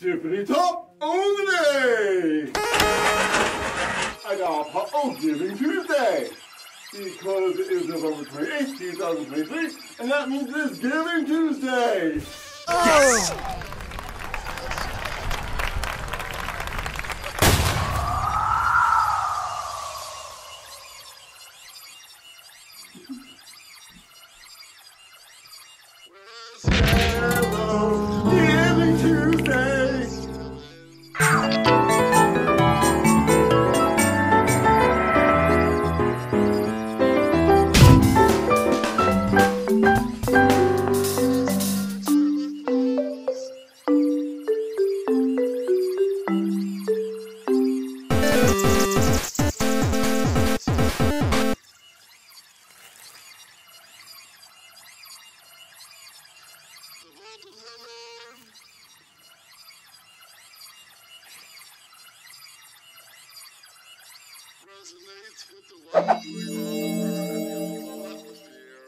Tippity top only! I got a oh Giving Tuesday! Because it is November 28th, 2023, and that means it is Giving Tuesday! Oh! Hello,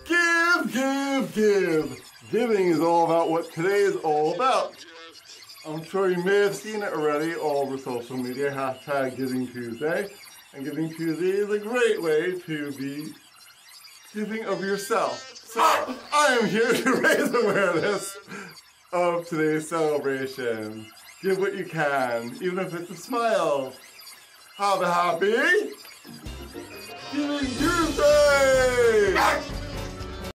Give, give, give. Giving is all about what today is all about. I'm sure you may have seen it already all over social media, hashtag Giving Tuesday. And Giving Tuesday is a great way to be giving of yourself. I am here to raise awareness of today's celebration. Give what you can, even if it's a smile. Have a happy Giving Tuesday!